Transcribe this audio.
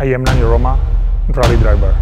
I am Nani Roma, rally driver.